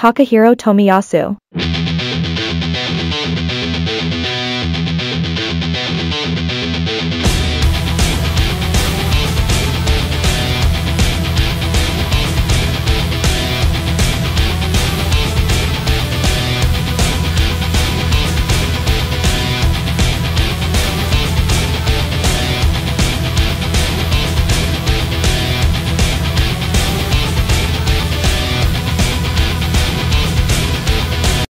Takahiro Tomiyasu.